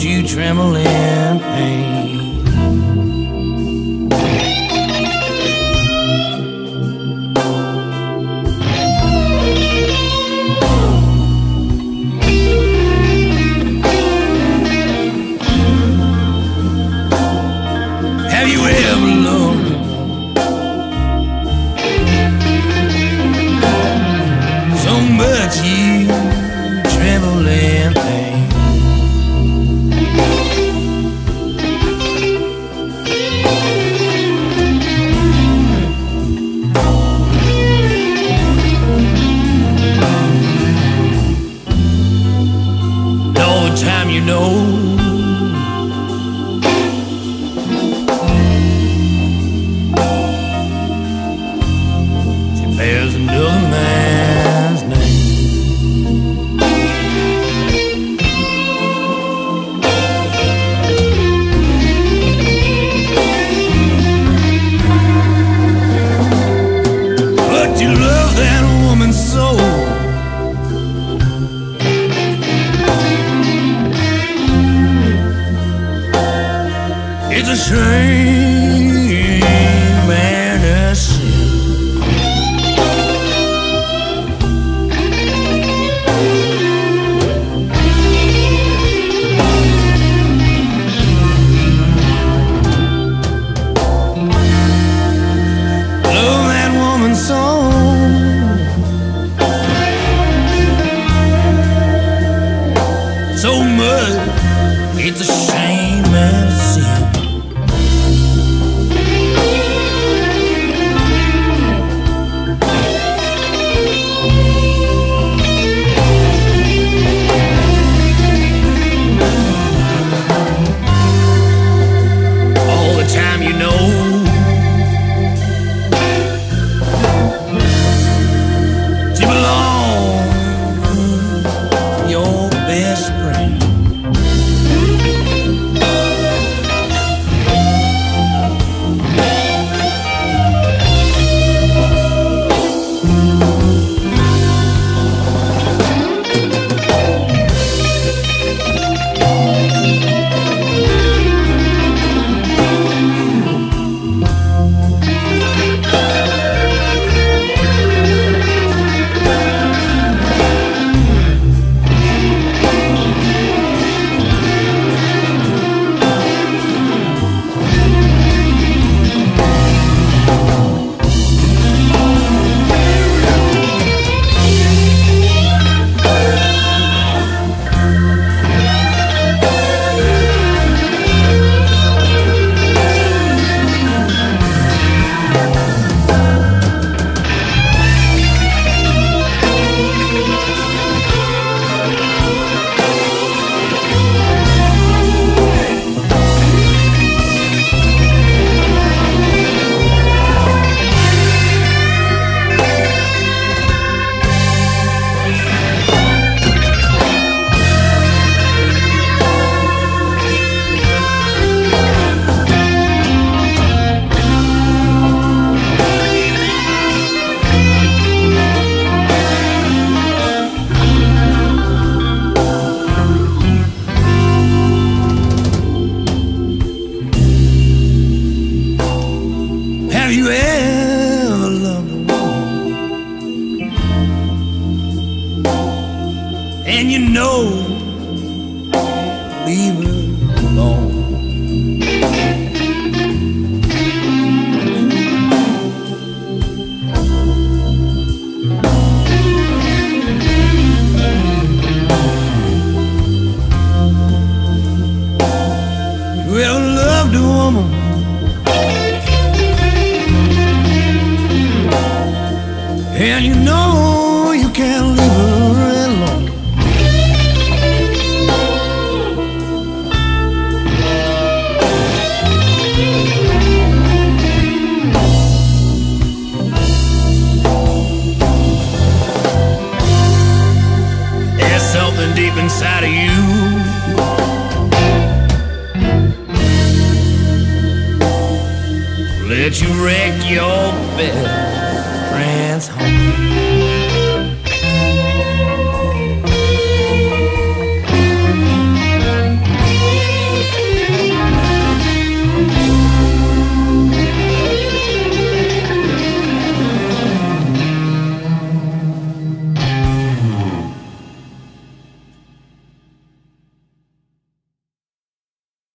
You tremble in pain. Have you ever loved you? you know. a shame. even long. Inside of you. Let you wreck your bed.